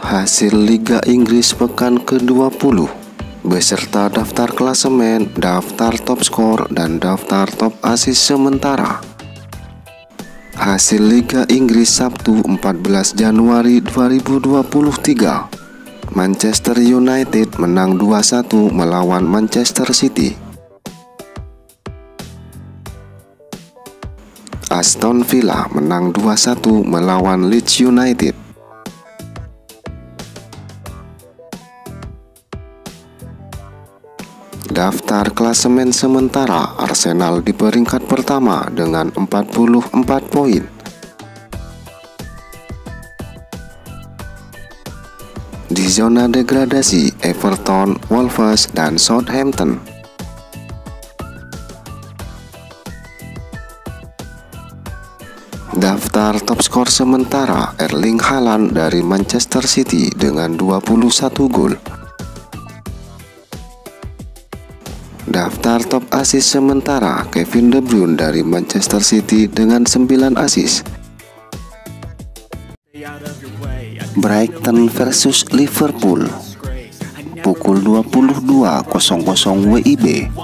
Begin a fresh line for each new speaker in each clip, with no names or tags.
Hasil Liga Inggris pekan ke-20 beserta daftar klasemen, daftar top skor, dan daftar top asis sementara. Hasil Liga Inggris Sabtu 14 Januari 2023 Manchester United menang 2-1 melawan Manchester City Aston Villa menang 2-1 melawan Leeds United Daftar klasemen sementara Arsenal di peringkat pertama dengan 44 poin. Di zona degradasi Everton, Wolves, dan Southampton. Daftar top skor sementara Erling Haaland dari Manchester City dengan 21 gol. Daftar top asis sementara Kevin De Bruyne dari Manchester City dengan 9 asis. Brighton versus Liverpool pukul 22.00 WIB.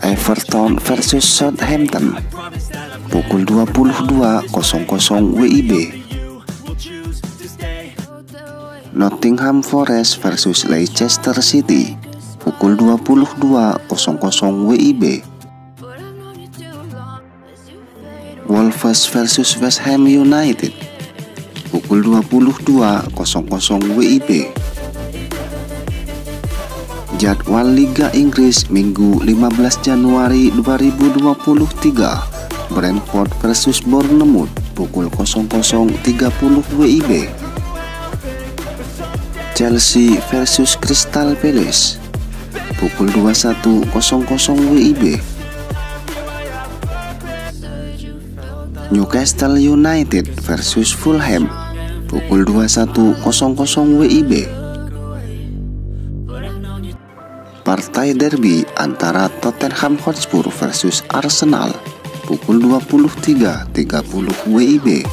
Everton versus Southampton pukul 22.00 WIB. Nottingham Forest versus Leicester City pukul 22.00 WIB. Wolves versus West Ham United pukul 22.00 WIB. Jadwal Liga Inggris Minggu 15 Januari 2023 Brentford versus Bournemouth pukul 00.30 WIB. Chelsea versus Crystal Palace. Pukul 21.00 WIB Newcastle United versus Fulham. Pukul 21.00 WIB Partai derby antara Tottenham Hotspur versus Arsenal. Pukul 23.30 WIB